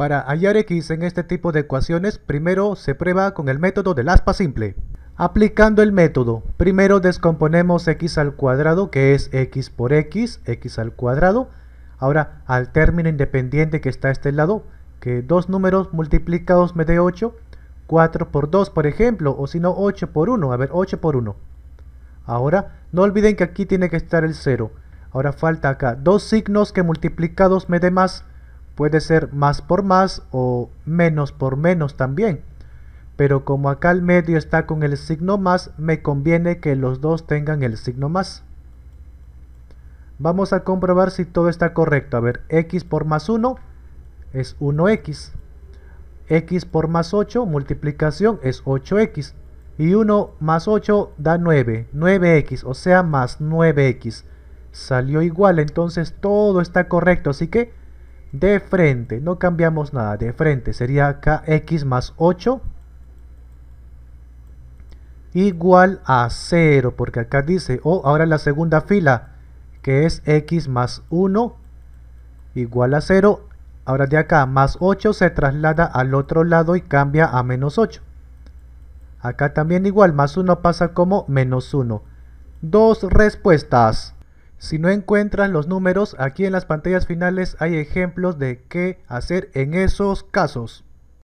Para hallar x en este tipo de ecuaciones, primero se prueba con el método del aspa simple. Aplicando el método, primero descomponemos x al cuadrado, que es x por x, x al cuadrado. Ahora, al término independiente que está a este lado, que dos números multiplicados me dé 8, 4 por 2, por ejemplo, o si no 8 por 1, a ver, 8 por 1. Ahora, no olviden que aquí tiene que estar el 0. Ahora falta acá dos signos que multiplicados me dé más, Puede ser más por más o menos por menos también. Pero como acá el medio está con el signo más, me conviene que los dos tengan el signo más. Vamos a comprobar si todo está correcto. A ver, x por más 1 es 1x. x por más 8, multiplicación, es 8x. Y 1 más 8 da 9, 9x, o sea, más 9x. Salió igual, entonces todo está correcto. Así que de frente, no cambiamos nada, de frente sería kx más 8 igual a 0, porque acá dice, o oh, ahora la segunda fila, que es x más 1 igual a 0, ahora de acá más 8 se traslada al otro lado y cambia a menos 8. Acá también igual, más 1 pasa como menos 1. Dos respuestas. Si no encuentras los números, aquí en las pantallas finales hay ejemplos de qué hacer en esos casos.